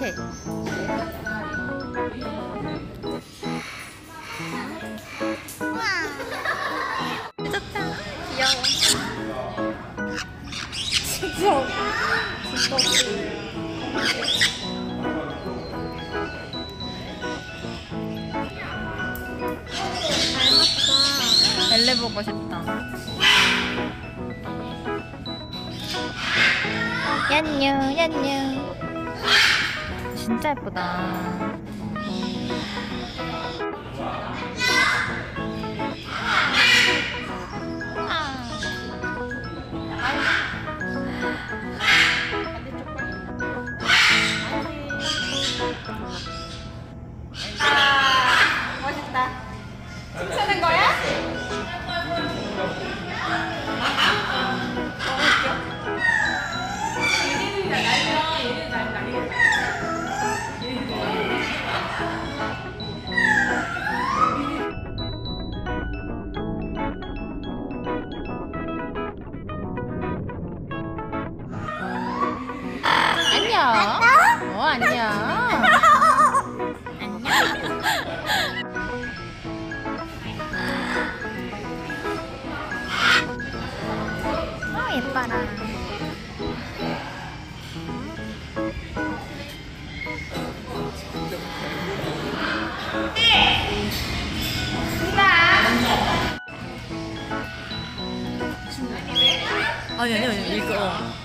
착해. 좋다. 귀여워. 진짜. 진짜. 엘레 보고 싶다. 얀뉴, 얀뉴. 진짜 예쁘다. 멋있다. 안녕. 어, 안녕. 안녕. 어, 예뻐라. 아니 아니 아니 이거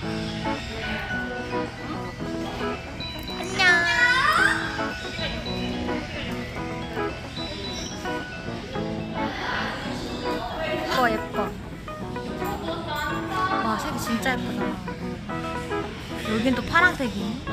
진짜 예쁘다. 여긴 또 파란색이.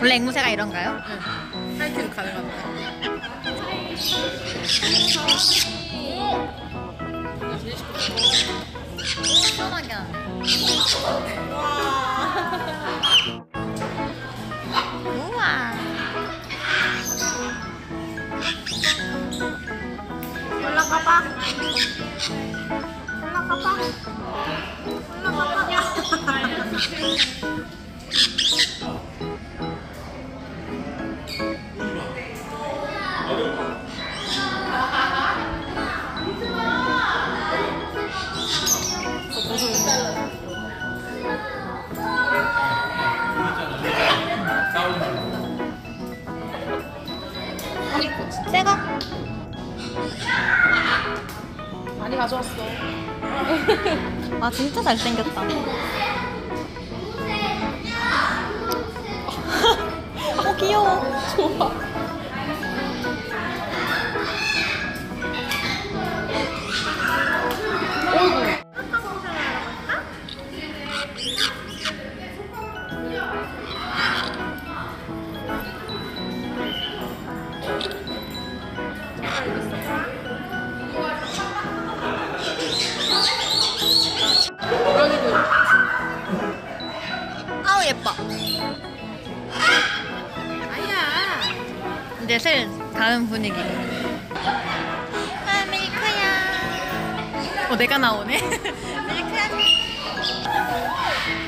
원래 앵무새가 이런가요? 응. 하이킹 가능합니다. 시원하게 하네. 올라가봐. 올라가 봐. 올라가봐. 새거? 많이 가져왔어. 아 진짜 잘생겼다. 어 귀여워. 좋아. 예뻐. 아니야. 이제 슬 다른 분위기. 아 밀크야. 어 내가 나오네. 밀크야.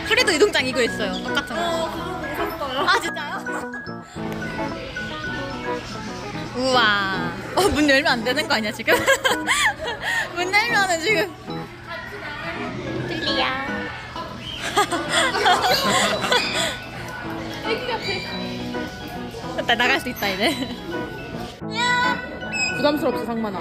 그래도 이동장 이거 있어요. 똑같은 거. 어, 아 진짜요? 우와. 어, 문 열면 안 되는 거 아니야 지금? 문 열면은 지금. 들리야. 나 나갈 수 있다, 이제. 부담스럽지 상만아.